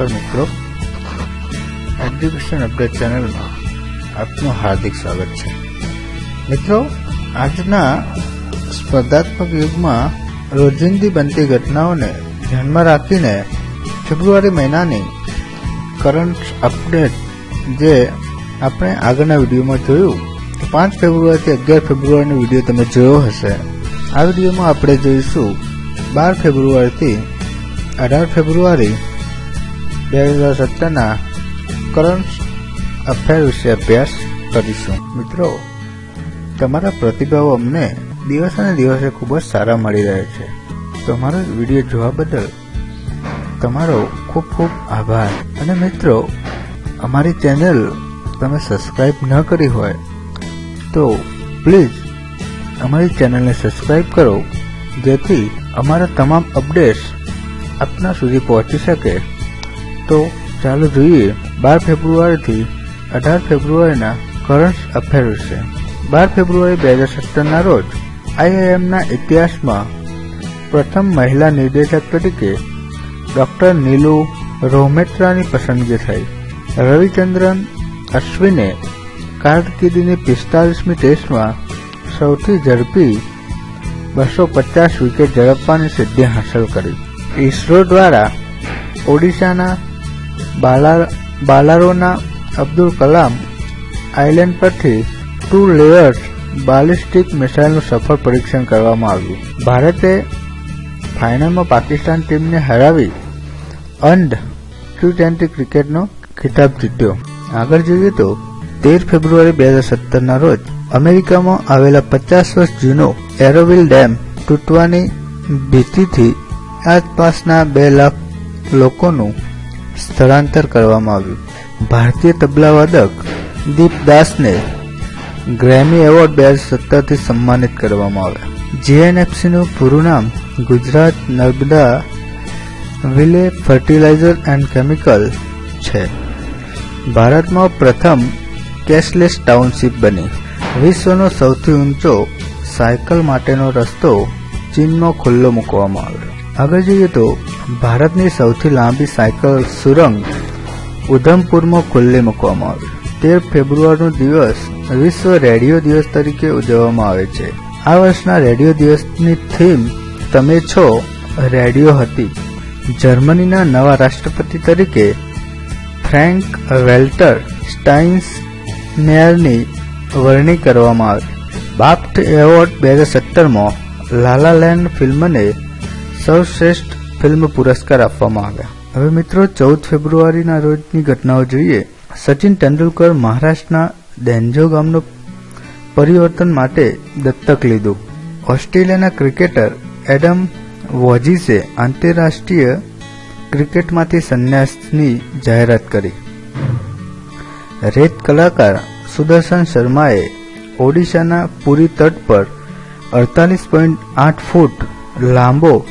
નમસ્કાર મિત્રો. Education update ચેનલમાં આપનું હાર્દિક સ્વાગત છે. મિત્રો, આજના સ્પર્ધાત્મક યુગમાં રોજિંદી બનતી ઘટનાઓને ધ્યાનમાં રાખીને ફેબ્રુઆરી મહિનાની કરંટ અપડેટ જે આપણે આગળના વિડીયોમાં જોયું પાંચ ફેબ્રુઆરીથી અગિયાર ફેબ્રુઆરીનો વીડિયો તમે જોયો હશે. આ વિડીયોમાં આપણે જોઈશું બાર ફેબ્રુઆરીથી અઢાર ફેબ્રુઆરી બે હજાર સત્તરના કરંટ અફેર વિશે અભ્યાસ કરીશું. મિત્રો, તમારા પ્રતિભાવો અમને દિવસ અને દિવસે ખૂબ જ સારા મળી રહે છે. તમારો વીડિયો જોવા બદલ તમારો ખૂબ ખૂબ આભાર. અને મિત્રો, અમારી ચેનલ તમે સબસ્ક્રાઈબ ન કરી હોય, તો પ્લીઝ અમારી ચેનલને સબસ્ક્રાઈબ કરો, જેથી અમારા તમામ અપડેટ્સ આપના સુધી પહોંચી શકે. તો ચાલો જોઈએ, બાર ફેબ્રુઆરીથી અઢાર ફેબ્રુઆરીના કરંટ અફેર વિશે. બાર ફેબ્રુઆરી બે હજાર સત્તરના રોજ આઈઆઈએમના ઇતિહાસમાં પ્રથમ મહિલા નિર્દેશક તરીકે ડોક્ટર નીલુ રોહમેત્રાની પસંદગી થઈ. રવિચંદ્રન અશ્વિને કારકિર્દીની પિસ્તાલીસમી ટેસ્ટમાં સૌથી ઝડપી બસો પચાસ વિકેટ ઝડપવાની સિદ્ધિ હાંસલ કરી. ઇસરો દ્વારા ઓડિશાના બાલારોના અબ્દુલ કલામ આઇલેન્ડ પરથી ટુ લેયર્સ બાલિસ્ટિક મિસાઇલનું સફળ પરીક્ષણ કરવામાં આવ્યું. ભારતે ફાઇનલમાં પાકિસ્તાન ટીમને હરાવી અંડ ટુ ટ્વેન્ટી ક્રિકેટનો ખિતાબ જીત્યો. આગળ જોઈએ તો, તેર ફેબ્રુઆરી બે હજાર સત્તરના રોજ અમેરિકામાં આવેલા પચાસ વર્ષ જૂનો એરોવિલ ડેમ તૂટવાની ભીતિથી આસપાસના બે લાખ લોકોનું સ્થળાંતર કરવામાં આવ્યું. ભારતીય તબલાવાદક દીપદાસને ગ્રેમી એવોર્ડ બે હજાર સત્તરથી સન્માનિત કરવામાં આવ્યા. જીએનએફસીનું પૂરું નામ Gujarat Narmada valley fertilizer and chemical છે. ભારતમાં પ્રથમ કેશલેસ ટાઉનશીપ બની. વિશ્વનો સૌથી ઊંચો સાયકલ માટેનો રસ્તો ચીનમાં ખુલ્લો મૂકવામાં આવ્યો. આગળ જોઈએ તો ભારતની સૌથી લાંબી સાયકલ સુરંગ ઉધમપુરમાં ખુલ્લી મૂકવામાં આવી. તેર ફેબ્રુઆરીનો દિવસ વિશ્વ રેડિયો દિવસ તરીકે ઉજવવામાં આવે છે. આ વર્ષના રેડિયો દિવસની થીમ તમે છો રેડિયો હતી. જર્મનીના નવા રાષ્ટ્રપતિ તરીકે ફ્રેન્ક વેલ્ટર સ્ટાઇન્સ મેયરની વરણી કરવામાં આવી. બાપ્ટ એવોર્ડ બે હજાર સત્તરમાં લાલા લેન્ડ ફિલ્મને સર્વશ્રેષ્ઠ ફિલ્મ પુરસ્કાર આપવામાં આવ્યા. હવે મિત્રો, ચૌદ ફેબ્રુઆરીના રોજની ઘટનાઓ જોઈએ. સચિન તેંડુલકર મહારાષ્ટ્રના દેન્જો ગામનો પરિવર્તન માટે દત્તક લીધું. ઓસ્ટ્રેલિયાના ક્રિકેટર એડમ વોજીસે આંતરરાષ્ટ્રીય ક્રિકેટમાંથી સંન્યાસની જાહેરાત કરી. રેત કલાકાર સુદર્શન શર્માએ ઓડિશાના પુરી તટ પર અડતાલીસ પોઈન્ટ આઠ ફૂટ લાંબો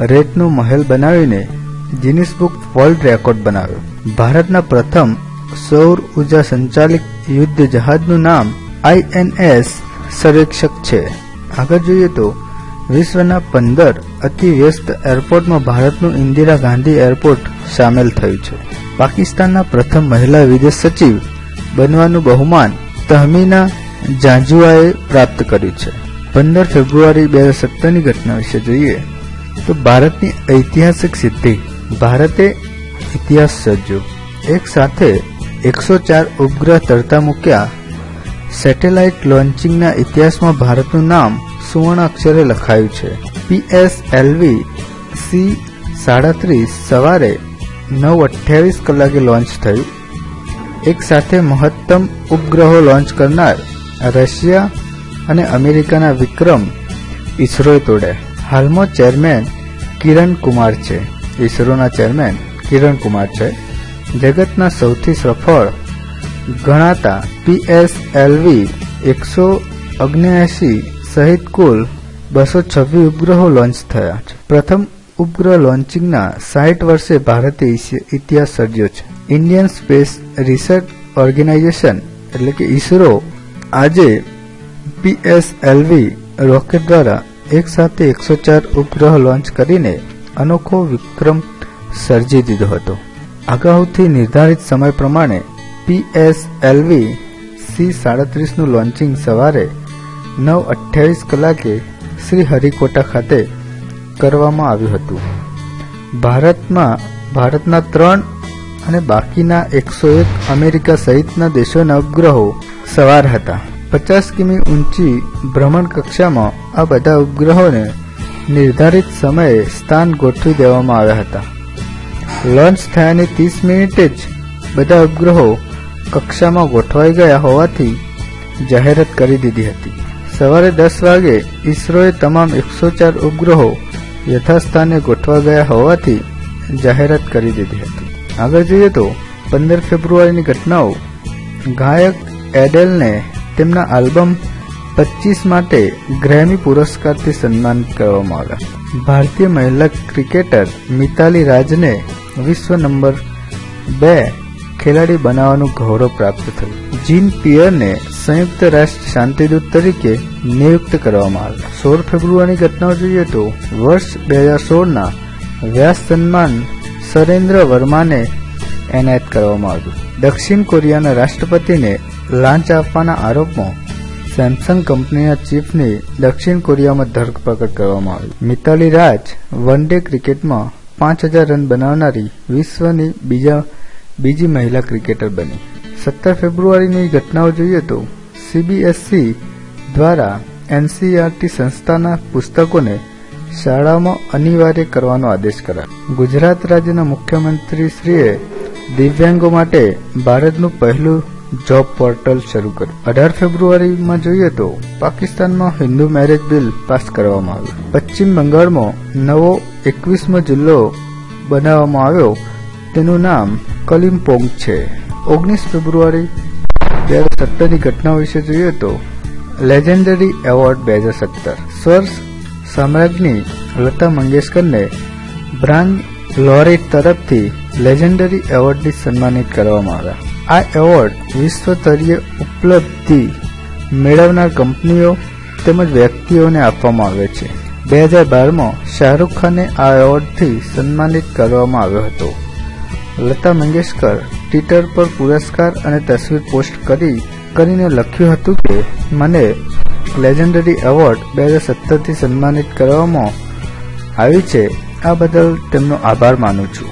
રેતનો મહેલ બનાવીને ગિનિસ બુક વર્લ્ડ રેકોર્ડ બનાવ્યો. ભારતના પ્રથમ સૌર ઊર્જા સંચાલિત યુદ્ધ જહાજનું નામ આઈએનએસ સર્વેક્ષક છે. આગળ જોઈએ તો વિશ્વના પંદર અતિ વ્યસ્ત એરપોર્ટમાં ભારતનું ઇન્દિરા ગાંધી એરપોર્ટ સામેલ થયું છે. પાકિસ્તાનના પ્રથમ મહિલા વિદેશ સચિવ બનવાનું બહુમાન તહમીના જાંજુઆએ પ્રાપ્ત કર્યું છે. પંદર ફેબ્રુઆરી બે હજાર સત્તરની ઘટના વિશે જોઈએ. તો ભારતની ઐતિહાસિક સિદ્ધિ, ભારતે ઇતિહાસ સર્જ્યો. એક સાથે એકસો ચાર ઉપગ્રહ તરતા મૂક્યા. સેટેલાઇટ લોન્ચિંગના ઇતિહાસમાં ભારતનું નામ સુવર્ણ અક્ષરે લખાયું છે. પીએસએલવી સી સાડત્રીસ સવારે નવ અઠ્યાવીસ કલાકે લોન્ચ થયું. એક સાથે મહત્તમ ઉપગ્રહો લોન્ચ કરનાર રશિયા અને અમેરિકાના વિક્રમ ઇસરોએ તોડ્યા. હાલમાં ચેરમેન કિરણ કુમાર છે. ઇસરોના ચેરમેન કિરણ કુમાર છે. જગતના સૌથી સફળ ગણાતા પીએસએલવી એકસો ઓગણ્યાસી સહિત કુલ બસો છવ્વીસ ઉપગ્રહો લોન્ચ થયા છે. પ્રથમ ઉપગ્રહ લોન્ચિંગના સાઠ વર્ષે ભારતે ઇતિહાસ સર્જ્યો છે. ઇન્ડિયન સ્પેસ રિસર્ચ ઓર્ગેનાઇઝેશન એટલે કે ઇસરો આજે પીએસએલવી રોકેટ દ્વારા એક સાથે એકસો ચાર ઉપગ્રહ લોન્ચ કરીને અનોખો વિક્રમ સર્જી દીધો હતો. અગાઉથી નિર્ધારિત સમય પ્રમાણે પીએસએલવી સી સાડત્રીસનું લોન્ચિંગ સવારે નવ અઠ્યાવીસ કલાકે શ્રી હરિકોટા ખાતે કરવામાં આવ્યું હતું. ભારતમાં, ભારતના ત્રણ અને બાકીના એકસો એક અમેરિકા સહિતના દેશોના ઉપગ્રહો સવાર હતા. પચાસ કિમી ઊંચી ભ્રમણ કક્ષામાં આ બધા ઉપગ્રહોને નિર્ધારિત સમયે સ્થાન ગોઠવી દેવામાં આવ્યા હતા. લોન્ચ થયાની ત્રીસ મિનિટે જ બધા ઉપગ્રહો કક્ષામાં ગોઠવાઈ ગયા હોવાથી જાહેરાત કરી દીધી હતી. સવારે દસ વાગે ઇસરોએ તમામ એકસો ચાર ઉપગ્રહો યથાસ્થાને ગોઠવા ગયા હોવાથી જાહેરાત કરી દીધી હતી. આગળ જોઈએ તો પંદર ફેબ્રુઆરીની ઘટનાઓ. ગાયક એડેલને તેમના આલ્બમ પચીસ માટે ગ્રેમી પુરસ્કારથી સન્માનિત કરવામાં આવ્યા. ભારતીય મહિલા ક્રિકેટર મિતાલી રાજને વિશ્વ નંબર બે ખેલાડી બનાવવાનું ગૌરવ પ્રાપ્ત થયું. જીન પિયરને સંયુક્ત રાષ્ટ્ર શાંતિદૂત તરીકે નિયુક્ત કરવામાં આવ્યા. સોળ ફેબ્રુઆરીની ઘટનાઓ જોઈએ તો વર્ષ બે હજાર સોળના વ્યાસ સન્માન સરેન્દ્ર વર્માને એનાયત કરવામાં આવ્યું. દક્ષિણ કોરિયાના રાષ્ટ્રપતિને લાંચ આપવાના આરોપમાં સેમસંગ કંપનીના ચીફની દક્ષિણ કોરિયામાં ધરપકડ કરવામાં આવી. મિતાલી રાજ વન ડે ક્રિકેટમાં પાંચ હજાર રન બનાવનારી વિશ્વની બીજા, બીજી મહિલા ક્રિકેટર બની. સત્તર ફેબ્રુઆરીની ઘટનાઓ જોઈએ તો સીબીએસસી દ્વારા એનસીઆરટી સંસ્થાના પુસ્તકોને શાળામાં અનિવાર્ય કરવાનો આદેશ કરાયો. ગુજરાત રાજ્યના મુખ્યમંત્રી શ્રીએ દિવ્યાંગો માટે ભારતનું પહેલું જોબ પોર્ટલ શરૂ કર્યું અઢાર ફેબ્રુઆરીમાં જોઈએ તો પાકિસ્તાનમાં હિન્દુ મેરેજ બિલ પાસ કરવામાં આવ્યું. પશ્ચિમ બંગાળમાં નવો એકવીસમો જિલ્લો બનાવવામાં આવ્યો. તેનું નામ કલિમપોંગ છે. ઓગણીસ ફેબ્રુઆરી બે હજાર સત્તરની ઘટનાઓ વિશે જોઈએ તો લેજેન્ડરી એવોર્ડ બે હજાર સત્તર. સ્વર સામ્રાજ્ઞી લતા મંગેશકરને બ્રાન્ડ લોરેટ તરફથી લેજેન્ડરી એવોર્ડથી સન્માનિત કરવામાં આવ્યા. આ એવોર્ડ વિશ્વસ્તરીય ઉપલબ્ધિ મેળવનાર કંપનીઓ તેમજ વ્યક્તિઓને આપવામાં આવે છે. બે હજાર બારમાં શાહરૂખ ખાને આ એવોર્ડથી સન્માનિત કરવામાં આવ્યો હતો. લતા મંગેશકર ટ્વિટર પર પુરસ્કાર અને તસવીર પોસ્ટ કરી, કરીને લખ્યું હતું કે, મને લેજેન્ડરી એવોર્ડ બે હજાર સત્તરથી સન્માનિત કરવામાં આવી છે. આ બદલ તેમનો આભાર માનું છું.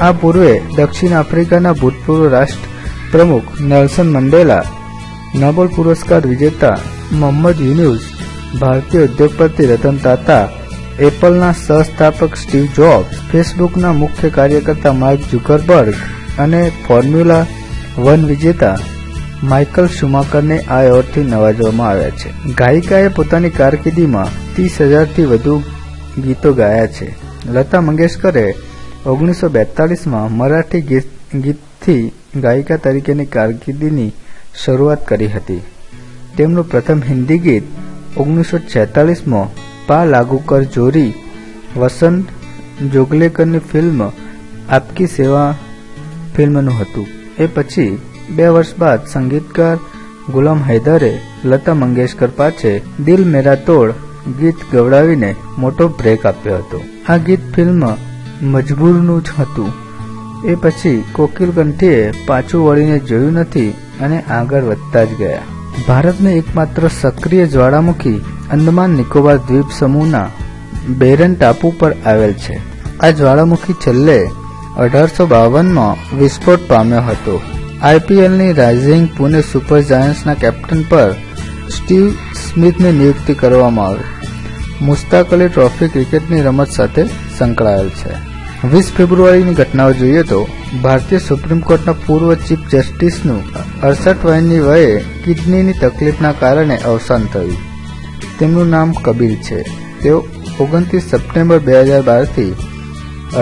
આ પૂર્વે દક્ષિણ આફ્રિકાના ભૂતપૂર્વ રાષ્ટ્ર પ્રમુખ નેલ્સન મંડેલા, નોબેલ પુરસ્કાર વિજેતા મોહમ્મદ યુનુસ, ભારતીય ઉદ્યોગપતિ રતન તાતા એપલના સહસ્થાપક સ્ટીવ જોબ્સ, ફેસબુકના મુખ્ય કાર્યકર્તા માર્ક ઝુકરબર્ગ અને ફોર્મ્યુલા વન વિજેતા માઇકલ શુમાકરને આ એવોર્ડથી નવાજવામાં આવ્યા છે. ગાયિકાએ પોતાની કારકિર્દીમાં ત્રીસ હજારથી વધુ ગીતો ગાયા છે. લતા મંગેશકરે ઓગણીસો બેતાલીસમાં મરાઠી ગીતથી ગાયિકા તરીકેની કારકિર્દીની શરૂઆત કરી હતી. તેમનું પ્રથમ હિન્દી ગીત ઓગણીસો છેતાલીસમાં પા લાગુ કર જોરી, વસંત જોગલેકરની ફિલ્મ આપકી સેવા ફિલ્મનું હતું. એ પછી બે વર્ષ બાદ સંગીતકાર ગુલામ હૈદરે લતા મંગેશકર પાસે દિલ મેરા તોડ ગીત ગવડાવીને મોટો બ્રેક આપ્યો હતો. આ ગીત ફિલ્મ મજબૂરનું જ હતું. એ પછી કોકિલ કંઠીએ પાછું વળીને જોયું નથી અને આગળ વધતા જ ગયા. ભારતને એકમાત્ર સક્રિય જ્વાળામુખી અંદમાન નિકોબાર દ્વીપ સમૂહના બેરન ટાપુ પર આવેલ છે. આ જ્વાળામુખી છેલ્લે અઢારસો બાવનમાં વિસ્ફોટ પામ્યો હતો. આઈપીએલની રાઇઝિંગ પુણે સુપર જાયન્ટ્સના કેપ્ટન પર સ્ટીવ સ્મિથની નિયુક્તિ કરવામાં આવી. મુસ્તાક અલી ટ્રોફી ક્રિકેટની રમત સાથે સંકળાયેલ છે. વીસ ફેબ્રુઆરીની ઘટનાઓ જોઈએ તો ભારતીય સુપ્રીમ કોર્ટના પૂર્વ ચીફ જસ્ટિસનું અડસઠ વયની વયે કિડનીની તકલીફના કારણે અવસાન થયું. તેમનું નામ કબીર છે. તેઓ ઓગણત્રીસ સપ્ટેમ્બર બે હજાર બારથી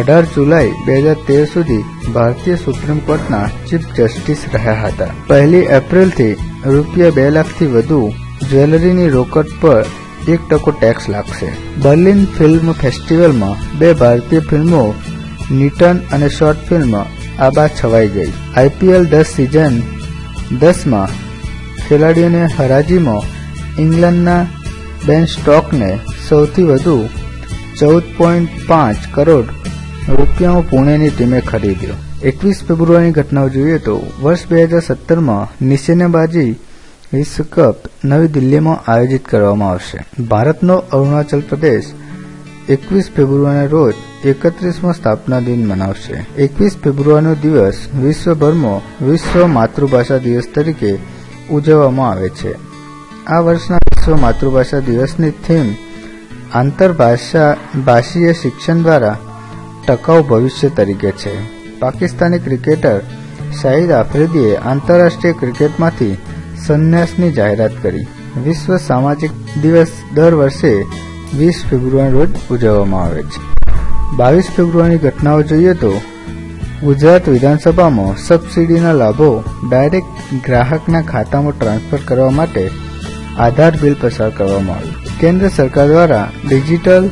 અઢાર જુલાઈ બે હજાર તેર સુધી ભારતીય સુપ્રીમ કોર્ટના ચીફ જસ્ટિસ રહ્યા હતા. પહેલી એપ્રિલથી રૂપિયા બે લાખથી વધુ જ્વેલરીની રોકડ પર એક ટકો ટેક્સ લાગશે. બર્લિન ફિલ્મ ફેસ્ટિવલમાં બે ભારતીય ફિલ્મો નિટન અને શોર્ટ ફિલ્મ આબા છવાઈ ગઈ. આઈપીએલ દસ સિઝન દસમાં ખેલાડીઓને હરાજીમાં ઇંગ્લેન્ડના બેન સ્ટોકને સૌથી વધુ ચૌદ પોઈન્ટ પાંચ કરોડ રૂપિયામાં પુણેની ટીમે ખરીદ્યો. એકવીસ ફેબ્રુઆરીની ઘટનાઓ જોઈએ તો વર્ષ બે હજાર સત્તરમાં નિશાનેબાજી વિશ્વકપ નવી દિલ્હીમાં આયોજિત કરવામાં આવશે. ભારતનો અરુણાચલ પ્રદેશ એકવીસ ફેબ્રુઆરીના રોજ એકત્રીસમો સ્થાપના દિન મનાવશે. એકવીસ ફેબ્રુઆરીનો દિવસ વિશ્વભરમાં વિશ્વ માતૃભાષા દિવસ તરીકે ઉજવવામાં આવે છે. આ વર્ષના વિશ્વ માતૃભાષા દિવસની થીમ આંતરભાષા ભાષીય શિક્ષણ દ્વારા ટકાઉ ભવિષ્ય તરીકે છે. પાકિસ્તાની ક્રિકેટર શાહિદ આફ્રિદીએ આંતરરાષ્ટ્રીય ક્રિકેટમાંથી સંન્યાસની જાહેરાત કરી. વિશ્વ સામાજિક દિવસ દર વર્ષે વીસ ફેબ્રુઆરી રોજ ઉજવવામાં આવે છે. બાવીસ ફેબ્રુઆરીની ઘટનાઓ જોઈએ તો ગુજરાત વિધાનસભામાં સબસિડીના લાભો ડાયરેક્ટ ગ્રાહકના ખાતામાં ટ્રાન્સફર કરવા માટે આધાર બિલ પસાર કરવામાં આવ્યું. કેન્દ્ર સરકાર દ્વારા ડિજિટલ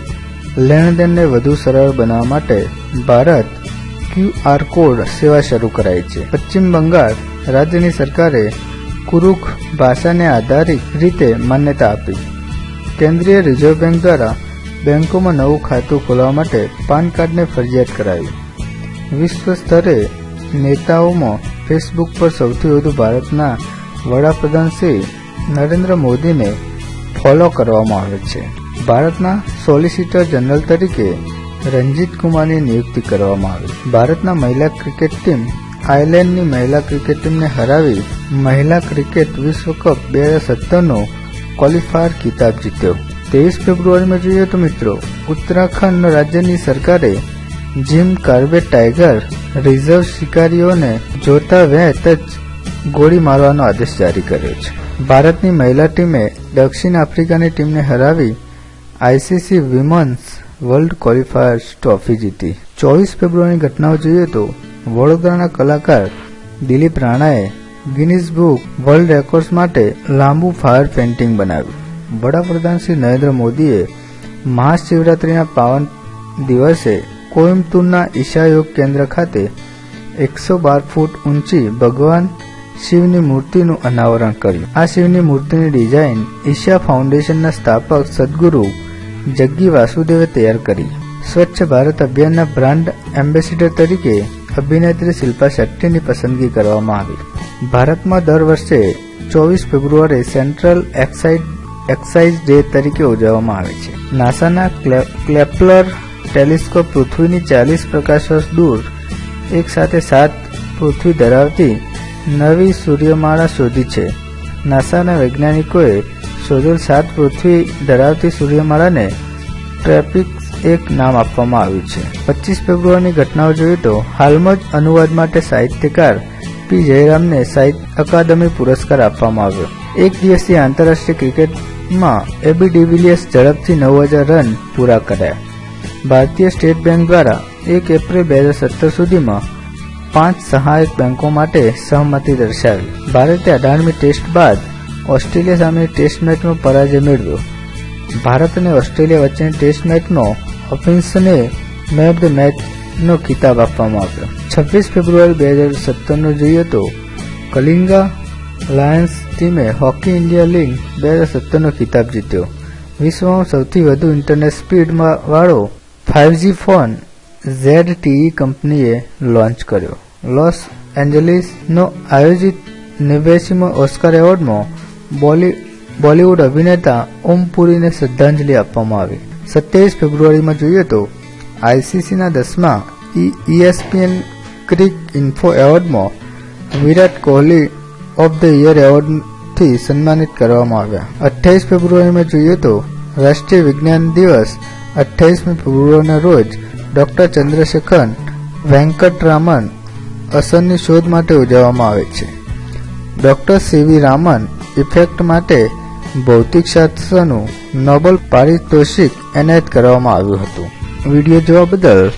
લેણદેણને વધુ સરળ બનાવવા માટે ભારત ક્યુઆર કોડ સેવા શરૂ કરાઈ છે. પશ્ચિમ બંગાળ રાજ્યની સરકારે કુરુખ ભાષાને આધારિત રીતે માન્યતા આપી. કેન્દ્રીય રિઝર્વ બેંક દ્વારા બેંકોમાં નવું ખાતું ખોલવા માટે પાન કાર્ડને ફરજિયાત કરાવી વિશ્વ સ્તરે નેતાઓમાં ફેસબુક પર સૌથી વધુ ભારતના વડાપ્રધાન શ્રી નરેન્દ્ર મોદીને ફોલો કરવામાં આવે છે. ભારતના સોલિસિટર જનરલ તરીકે રંજીત કુમારની નિયુક્તિ કરવામાં આવી. ભારતના મહિલા ક્રિકેટ ટીમ આયર્લેન્ડની મહિલા ક્રિકેટ ટીમને હરાવી મહિલા ક્રિકેટ વિશ્વકપ બે હજાર સત્તરનો ક્વોલિફાયર ખિતાબ જીત્યો. ત્રેવીસ ફેબ્રુઆરીમાં જોઈએ તો મિત્રો, ઉત્તરાખંડ રાજ્યની સરકારે જીમ કાર્બેટ ટાઈગર રિઝર્વ શિકારીઓને જોતા વેત જ ગોળી મારવાનો આદેશ જારી કર્યો છે. ભારતની મહિલા ટીમે દક્ષિણ આફ્રિકાની ટીમને હરાવી ICC women's world qualifiers trophy જીતી. ચોવીસ ફેબ્રુઆરીની ઘટનાઓ જોઈએ તો વડોદરાના કલાકાર દિલીપ રાણાએ ગિનિસ બુક વર્લ્ડ રેકોર્ડ્સ માટે લાંબુ ફાયર પેઇન્ટિંગ બનાવ્યું. વડાપ્રધાન શ્રી નરેન્દ્ર મોદીએ મહાશિવરાત્રિના પાવન દિવસે કોઇમ્બતુરના ઈશા યોગ કેન્દ્ર ખાતે એકસો બાર ફૂટ ઊંચી ભગવાન શિવની મૂર્તિનું અનાવરણ કર્યું. આ શિવની મૂર્તિની ડિઝાઇન ઈશા ફાઉન્ડેશનના સ્થાપક સદગુરુ જગ્ગી વાસુદેવે તૈયાર કરી. સ્વચ્છ ભારત અભિયાનના બ્રાન્ડ એમ્બેસેડર તરીકે અભિનેત્રી શિલ્પા શેટ્ટીની પસંદગી કરવામાં આવી. ભારતમાં દર વર્ષે ચોવીસ ફેબ્રુઆરી સેન્ટ્રલ એક્સાઇડ એક્સાઇઝ ડે તરીકે ઉજવવામાં આવે છે. નાસાના ક્લેપલર ટેલિસ્કોપ પૃથ્વીની ચાલીસ પ્રકાશ વર્ષ દૂર એક સાથે સાત પૃથ્વી ધરાવતી નવી સૂર્યમાળા શોધી છે. નાસાના વૈજ્ઞાનિકોએ શોધેલ સાત પૃથ્વી ધરાવતી સૂર્યમાળાને ટ્રેફિક એક નામ આપવામાં આવ્યું છે. પચીસ ફેબ્રુઆરીની ઘટનાઓ જોઈએ તો હાલમાં જ અનુવાદ માટે સાહિત્યકાર પી જયરામને સાહિત્ય અકાદમી પુરસ્કાર આપવામાં આવ્યો. એક દિવસીય આંતરરાષ્ટ્રીય ક્રિકેટમાં એબી ડિવિલિયર્સ ઝડપથી નવ હજાર રન પૂરા કર્યા. ભારતીય સ્ટેટ બેંક દ્વારા એક એપ્રિલ બે હજાર સત્તર સુધીમાં પાંચ સહાયક બેંકો માટે સહમતિ દર્શાવી. ભારતે અઢારમી ટેસ્ટ બાદ ઓસ્ટ્રેલિયા સામે ટેસ્ટ મેચમાં પરાજય મેળવ્યો. ભારત અને ઓસ્ટ્રેલિયા વચ્ચેની ટેસ્ટ મેચનો ઓફિન્સને મેન ઓફ ધ મેચનો ખિતાબ આપવામાં આવ્યો. છવ્વીસ ફેબ્રુઆરી બે હજાર સત્તરનો જોઈએ તો કલિંગા લાયન્સ ટીમે હોકી ઇન્ડિયા લીગ બે હજાર સત્તરનો ખિતાબ જીત્યો. વિશ્વમાં સૌથી વધુ ઇન્ટરનેટ સ્પીડમાં વાળો five G phone Z TE કંપનીએ લોન્ચ કર્યો. લોસ એન્જલિસનો આયોજિત નેવ્યાસીમો ઓસ્કાર એવોર્ડમાં બોલી, બોલિવૂડ અભિનેતા ઓમ પુરીને શ્રદ્ધાંજલિ આપવામાં આવી. સત્યાવીસ ફેબ્રુઆરીમાં જોઈએ તો આઈસીસીના દસમા ESPN cricinfo એવોર્ડમાં Virat Kohli of the year એવોર્ડથી સન્માનિત કરવામાં આવ્યા. અઠ્યાવીસ ફેબ્રુઆરીમાં જોઈએ તો રાષ્ટ્રીય વિજ્ઞાન દિવસ અઠ્યાવીસમી ફેબ્રુઆરીના રોજ ડોક્ટર ચંદ્રશેખર વેંકટરામન અસરની શોધ માટે ઉજવવામાં આવે છે. ડોક્ટર સીવી રામન ઇફેક્ટ માટે ભૌતિકશાસ્ત્રનું નોબલ પારિતોષિક એનાયત કરવામાં આવ્યું હતું. વીડિયો જોવા બદલ